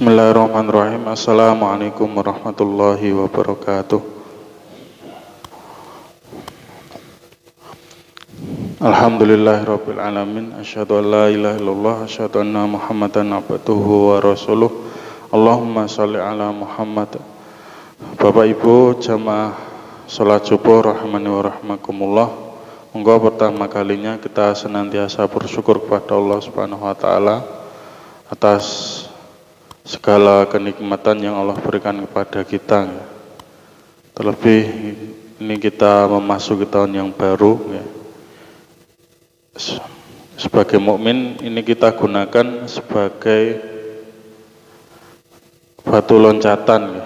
Bismillahirrahmanirrahim. Assalamualaikum warahmatullahi wabarakatuh. Alhamdulillahirabbil alamin. Asyhadu an la ilaha illallah, asyhadu anna Muhammadan abduhu wa rasuluh. Allahumma shalli ala Muhammad. Bapak Ibu jamaah salat subuh rahimani wa rahmakumullah. Monggo pertama kalinya kita senantiasa bersyukur kepada Allah Subhanahu wa taala atas segala kenikmatan yang Allah berikan kepada kita. Terlebih ini kita memasuki tahun yang baru. Ya. Sebagai mukmin ini kita gunakan sebagai batu loncatan ya,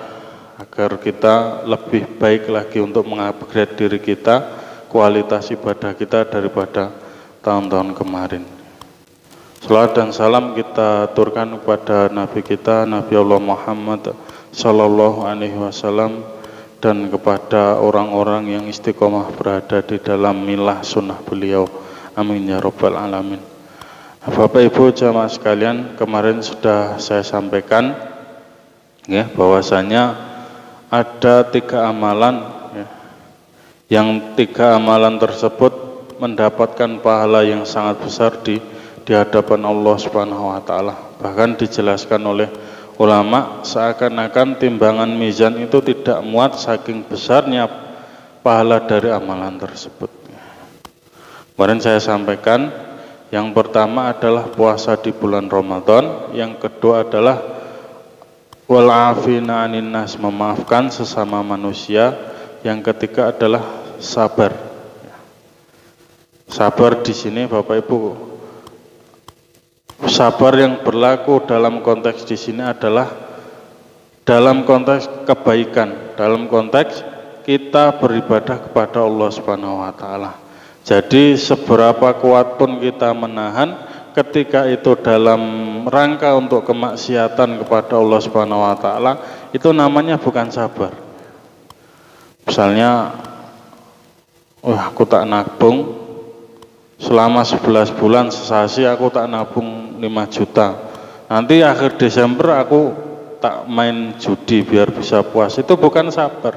agar kita lebih baik lagi untuk mengupgrade diri kita, kualitas ibadah kita daripada tahun-tahun kemarin. Salat dan salam kita aturkan kepada Nabi kita Nabi Allah Muhammad Sallallahu Alaihi Wasallam dan kepada orang-orang yang istiqomah berada di dalam milah sunnah beliau. Amin ya robbal alamin. Bapak Ibu jamaah sekalian, kemarin sudah saya sampaikan ya bahwasanya ada tiga amalan ya, yang tiga amalan tersebut mendapatkan pahala yang sangat besar di di hadapan Allah Subhanahu wa taala. Bahkan dijelaskan oleh ulama seakan-akan timbangan mizan itu tidak muat saking besarnya pahala dari amalan tersebut. Kemarin saya sampaikan yang pertama adalah puasa di bulan Ramadan, yang kedua adalah wal afina memaafkan sesama manusia, yang ketiga adalah sabar. Sabar di sini Bapak Ibu sabar yang berlaku dalam konteks di sini adalah dalam konteks kebaikan, dalam konteks kita beribadah kepada Allah Subhanahu wa taala. Jadi seberapa kuat pun kita menahan ketika itu dalam rangka untuk kemaksiatan kepada Allah Subhanahu wa taala, itu namanya bukan sabar. Misalnya oh aku tak nabung selama 11 bulan sesasi aku tak nabung 5 juta. Nanti akhir Desember aku tak main judi biar bisa puas. Itu bukan sabar.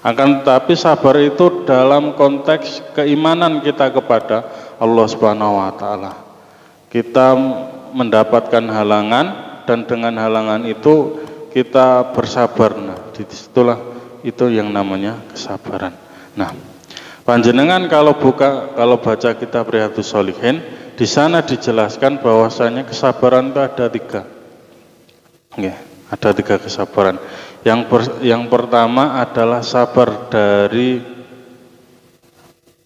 Akan tetapi sabar itu dalam konteks keimanan kita kepada Allah Subhanahu wa taala. Kita mendapatkan halangan dan dengan halangan itu kita bersabar. Nah di situlah itu yang namanya kesabaran nah Panjenengan kalau buka kalau baca kitab Riyadhus Shalihin di sana dijelaskan bahwasanya kesabaran itu ada tiga. Ya, ada tiga kesabaran. Yang per, yang pertama adalah sabar dari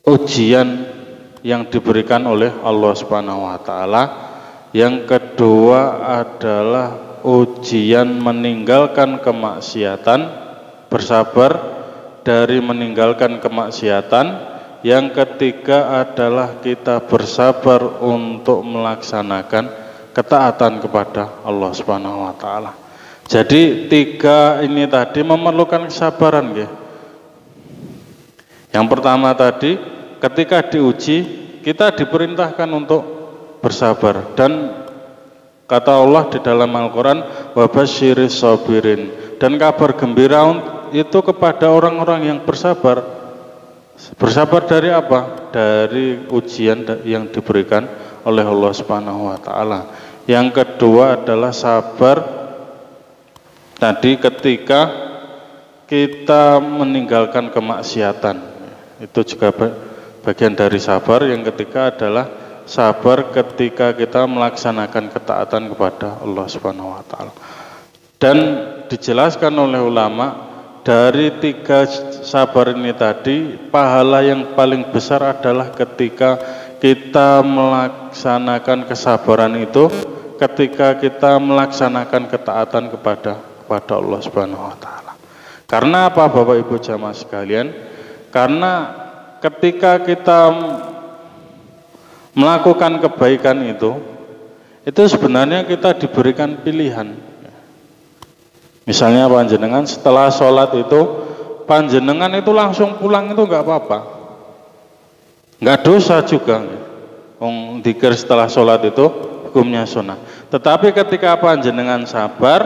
ujian yang diberikan oleh Allah Subhanahu wa taala. Yang kedua adalah ujian meninggalkan kemaksiatan, bersabar dari meninggalkan kemaksiatan. Yang ketiga adalah kita bersabar untuk melaksanakan ketaatan kepada Allah Subhanahu wa taala. Jadi tiga ini tadi memerlukan kesabaran ya. Yang pertama tadi ketika diuji kita diperintahkan untuk bersabar dan kata Allah di dalam Al-Qur'an wabasyiris sabirin dan kabar gembira itu kepada orang-orang yang bersabar. Bersabar dari apa? Dari ujian yang diberikan oleh Allah Subhanahu wa taala. Yang kedua adalah sabar tadi ketika kita meninggalkan kemaksiatan. Itu juga bagian dari sabar. Yang ketiga adalah sabar ketika kita melaksanakan ketaatan kepada Allah Subhanahu wa taala. Dan dijelaskan oleh ulama dari tiga sabar ini tadi, pahala yang paling besar adalah ketika kita melaksanakan kesabaran itu, ketika kita melaksanakan ketaatan kepada kepada Allah Subhanahu wa taala. Karena apa Bapak Ibu jamaah sekalian? Karena ketika kita melakukan kebaikan itu, itu sebenarnya kita diberikan pilihan Misalnya panjenengan setelah sholat itu panjenengan itu langsung pulang itu nggak apa-apa, nggak dosa juga. Om dikir setelah sholat itu hukumnya sunnah. Tetapi ketika panjenengan sabar,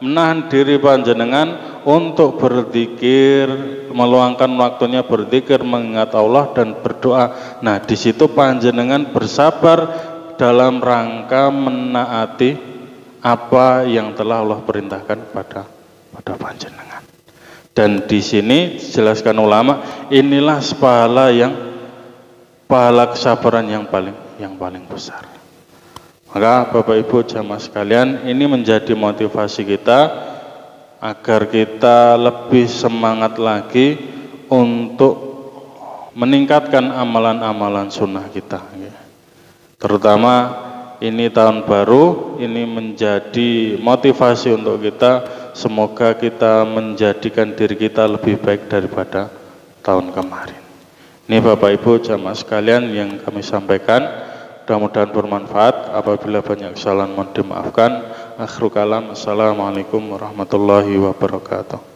menahan diri panjenengan untuk berzikir, meluangkan waktunya berzikir, mengingat Allah dan berdoa. Nah, di situ panjenengan bersabar dalam rangka menaati apa yang telah Allah perintahkan pada pada panjenengan. Dan di sini jelaskan ulama, inilah pahala yang pahala kesabaran yang paling yang paling besar. Maka Bapak Ibu jamaah sekalian, ini menjadi motivasi kita agar kita lebih semangat lagi untuk meningkatkan amalan-amalan sunnah kita. Terutama ini tahun baru, ini menjadi motivasi untuk kita Semoga kita menjadikan diri kita lebih baik daripada tahun kemarin. Ini Bapak Ibu jamaah sekalian yang kami sampaikan. Mudah-mudahan bermanfaat. Apabila banyak kesalahan mohon dimaafkan. Akhir kalam. Assalamualaikum warahmatullahi wabarakatuh.